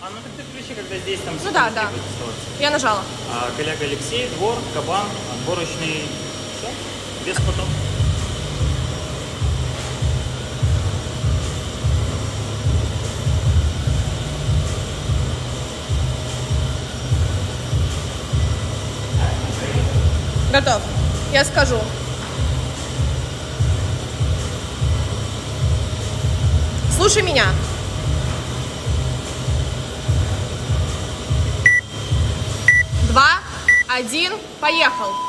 А ну так ты включи, когда здесь там... Ну да, да. Я нажала. А, коллега Алексей, двор, кабан, отборочный... Все? Без потом. Готов. Я скажу. Слушай меня. два, один, поехал!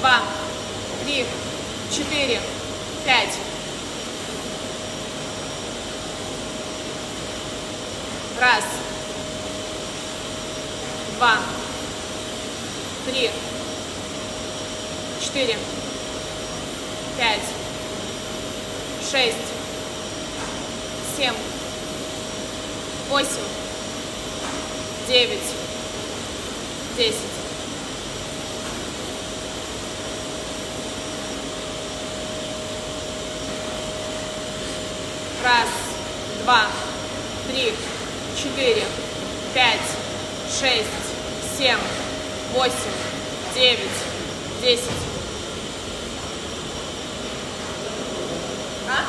Два, три, четыре, пять. Раз, два, три, четыре, пять, шесть, семь, восемь, девять, десять. Раз, два, три, четыре, пять, шесть, семь, восемь, девять, десять. А?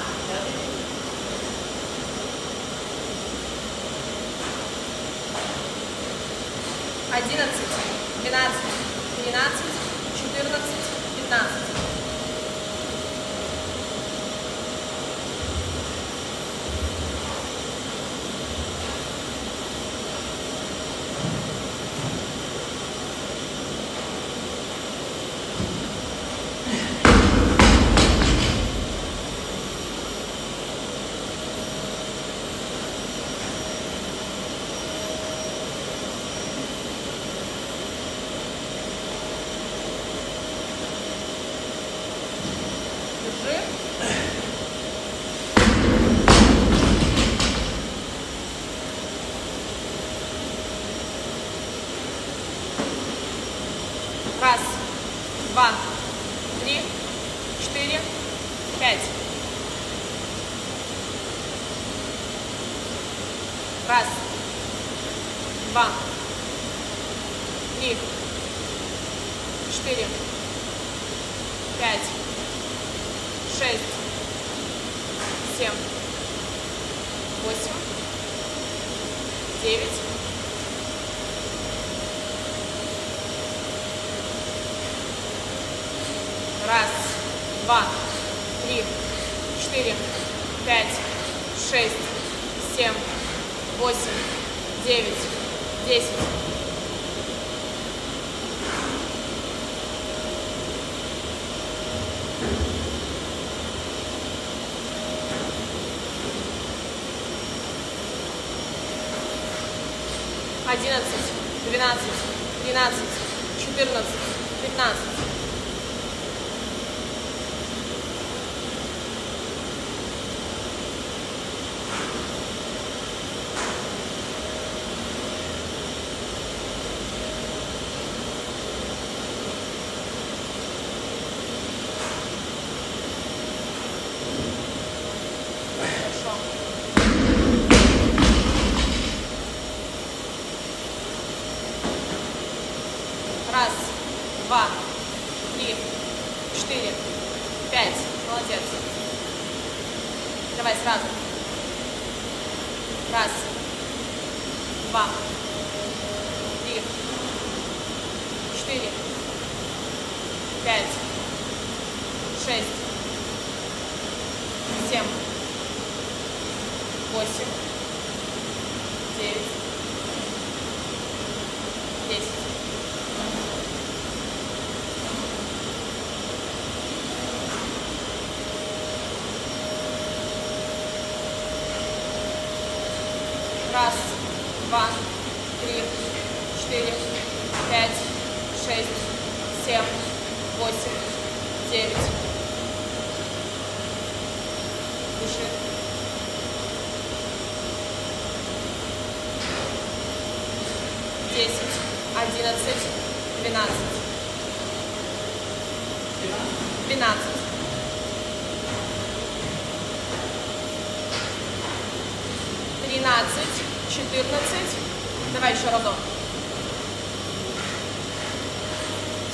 Одиннадцать, двенадцать, тринадцать, четырнадцать, пятнадцать. Держи. Раз, два, три, четыре, пять. Раз, два, три, четыре, пять. Шесть, семь, восемь, девять, раз, два, три, четыре, пять, шесть, семь, восемь, девять, десять. одиннадцать, двенадцать, тринадцать, четырнадцать, пятнадцать. Хорошо. Раз, два, три, четыре, пять. Молодец. Давай сразу. Раз, два, три, четыре, пять, шесть, семь, восемь, девять, десять. Раз, два, три, четыре, пять, шесть, семь, восемь, девять. Дыши. Десять, одиннадцать, двенадцать. Двенадцать. Тринадцать, четырнадцать. Давай еще разок.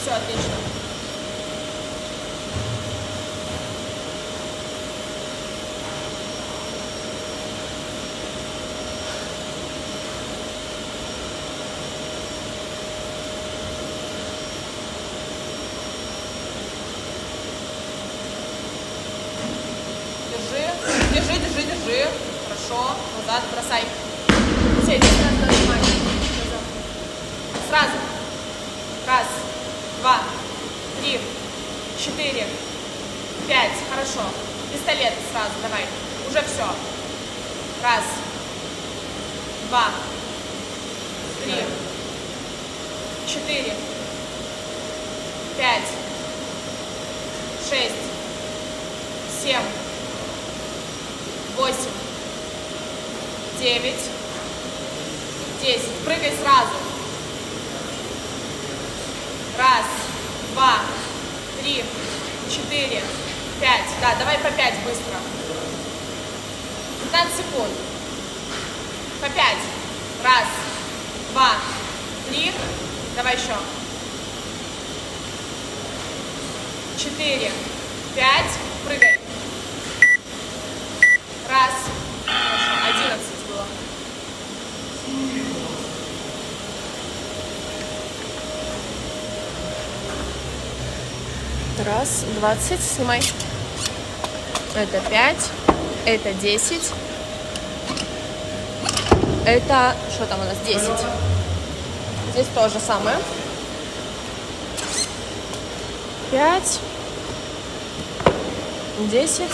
Все, отлично. Держи, держи, держи, держи. Хорошо. Назад бросай. Все. Сразу. Раз, два, три, четыре, пять. Хорошо. Пистолет сразу, давай. Уже все. Раз, два, три, четыре, пять, шесть, семь, восемь, девять, десять. Прыгай сразу. Раз, два, три, четыре, пять. Да, давай по пять быстро. 15 секунд. По пять. Раз, два, три. Давай еще. Четыре, пять. Прыгай. Раз. Хорошо. Одиннадцать было. Раз, двадцать, снимай. Это пять, это десять. Это, что там у нас, десять. Здесь то же самое. Пять, десять,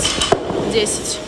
десять.